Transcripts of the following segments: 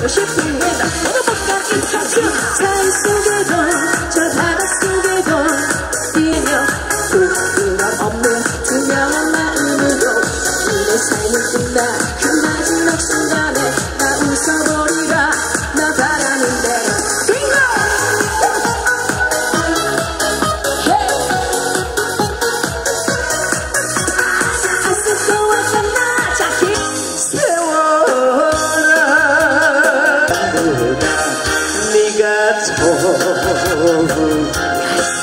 하고 싶습니다 먹어볼까 이터치 사이 속에도 저 바다 속에도 뛰며 부끄럼 없는 투명한 마음으로. 우리 삶은 끝나 한 그 마지막 순간. 시가 더욱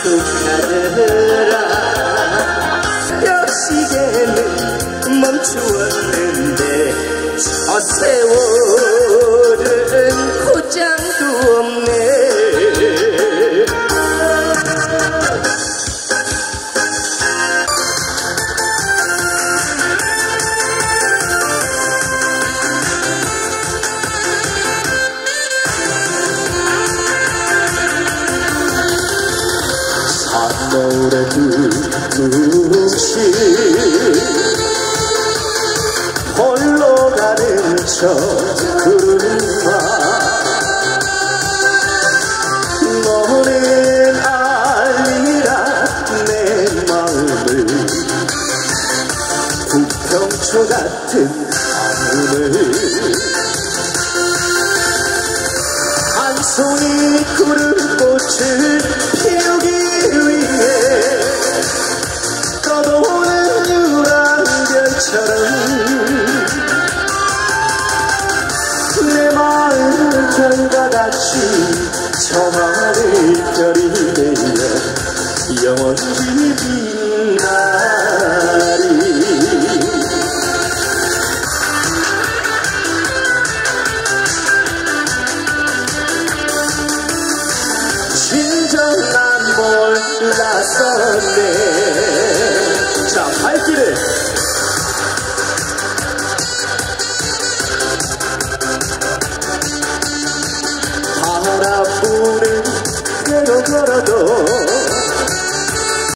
약속하더라. 벽시계는 멈추었는데 저 세월 산노래 두둥씩 홀로 가는 저 구름아 너는 알리라 내 마음을 부평초 같은 가문을 한 송이 구름꽃을 피우기 별과 같이 저 하늘 별이 되어 영원히 빛나리. 진정한 몰랐었네. 자 발길을 바람 부는 대로 걸어도